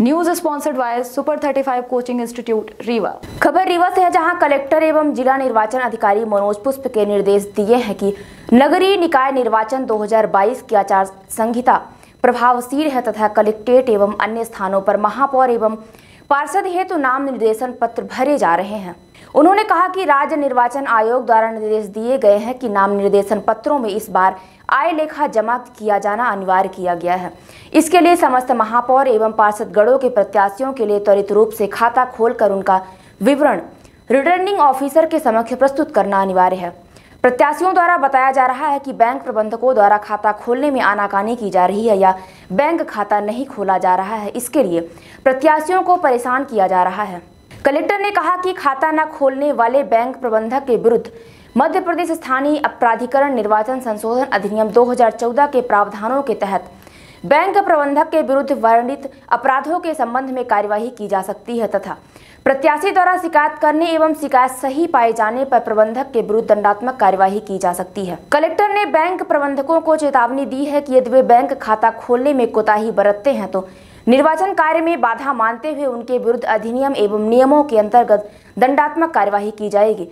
News sponsored by super 35 coaching institute Rewa खबर रीवा से है जहाँ कलेक्टर एवं जिला निर्वाचन अधिकारी मनोज पुष्प के निर्देश दिए हैं कि नगरीय निकाय निर्वाचन 2022 की आचार संहिता प्रभावशील है तथा कलेक्ट्रेट एवं अन्य स्थानों पर महापौर एवं पार्षद हेतु नाम निर्देशन पत्र भरे जा रहे हैं। उन्होंने कहा कि राज्य निर्वाचन आयोग द्वारा निर्देश दिए गए हैं कि नाम निर्देशन पत्रों में इस बार आय लेखा जमा किया जाना अनिवार्य किया गया है। इसके लिए समस्त महापौर एवं पार्षद गणों के प्रत्याशियों के लिए त्वरित रूप से खाता खोलकर उनका विवरण रिटर्निंग ऑफिसर के समक्ष प्रस्तुत करना अनिवार्य है। प्रत्याशियों द्वारा बताया जा रहा है कि बैंक प्रबंधकों द्वारा खाता खोलने में आनाकानी की जा रही है या बैंक खाता नहीं खोला जा रहा है। इसके लिए प्रत्याशियों को परेशान किया जा रहा है। कलेक्टर ने कहा कि खाता न खोलने वाले बैंक प्रबंधक के विरुद्ध मध्य प्रदेश स्थानीय अपराधिकरण निर्वाचन संशोधन अधिनियम 2014 के प्रावधानों के तहत बैंक प्रबंधक के विरुद्ध वर्णित अपराधों के संबंध में कार्यवाही की जा सकती है तथा प्रत्याशी द्वारा शिकायत करने एवं शिकायत सही पाए जाने पर प्रबंधक के विरुद्ध दंडात्मक कार्यवाही की जा सकती है। कलेक्टर ने बैंक प्रबंधकों को चेतावनी दी है कि यदि वे बैंक खाता खोलने में कोताही बरतते हैं तो निर्वाचन कार्य में बाधा मानते हुए उनके विरुद्ध अधिनियम एवं नियमों के अंतर्गत दंडात्मक कार्यवाही की जाएगी।